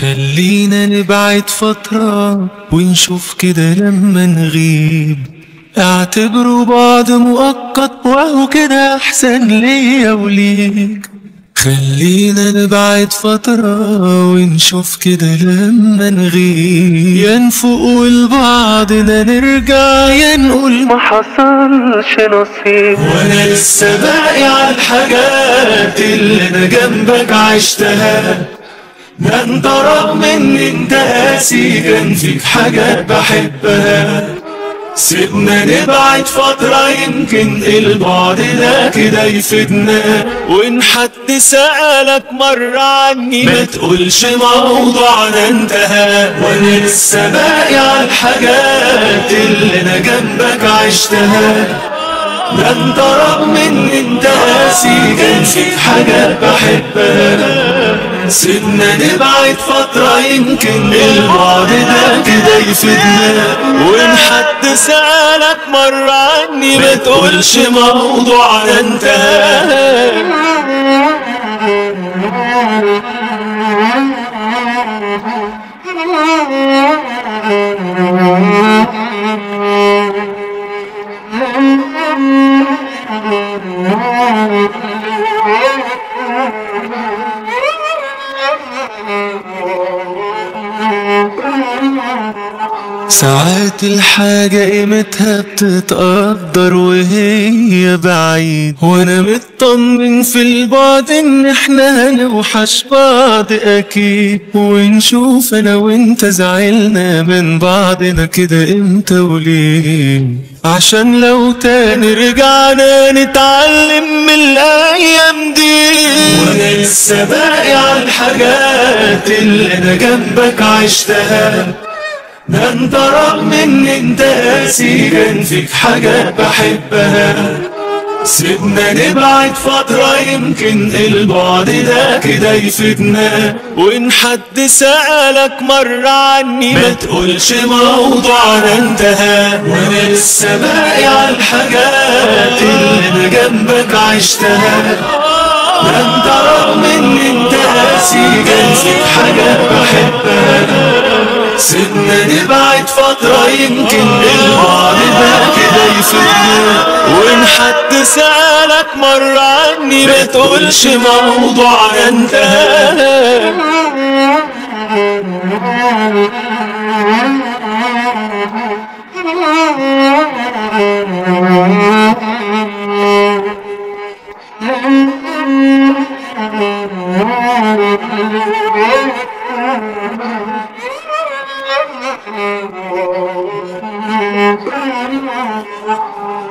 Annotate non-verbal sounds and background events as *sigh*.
خلينا نبعد فترة ونشوف كده لما نغيب. اعتبروا بعض مؤقت وهو كده أحسن ليا وليك. خلينا نبعد فترة ونشوف كده لما نغيب. يا نفوق لبعضنا نرجع يا نقول ما حصلش نصيب. وأنا لسه باقي على الحاجات اللي أنا جنبك عشتها. ده انت رغم ان انت قاسي كان فيك حاجات بحبها. سيبنا نبعد فترة يمكن البعد ده كده يفيدنا. وإن حد سألك مرة عني. ما تقولش موضوعنا انتهى. وأنا لسه باقي على الحاجات اللي أنا جنبك عشتها. ده انت رغم ان انت قاسي كان فيك حاجات بحبها. سيبنا نبعد فترة يمكن البعد ده كده يفيدنا. وإن حد سألك مرة عني ما تقولش موضوعنا انتهى *laughs* ساعات الحاجة قيمتها بتتقدر وهي بعيد وأنا مطمن في البعد إن إحنا هنوحش بعض أكيد ونشوف أنا وأنت زعلنا من بعضنا كده إمتى وليه؟ عشان لو تاني رجعنا نتعلم من الأيام دي. وأنا لسه باقي على الحاجات اللي أنا جنبك عشتها. ده انت رغم ان انت قاسي كان فيك حاجات بحبها. سيبنا نبعد فترة يمكن البعد ده كده يفيدنا. وإن حد سألك مرة عني ما تقولش موضوعنا انتهى. وأنا لسه باقي على الحاجات اللي أنا جنبك عشتها. ده انت رغم ان انت قاسي كان فيك حاجات بحبها. سيبنا نبعد فترة يمكن البعد ده كده يفيدنا وإن حد سألك مرة عني ما تقولش موضوعنا انتهى. *laughs* Thank you.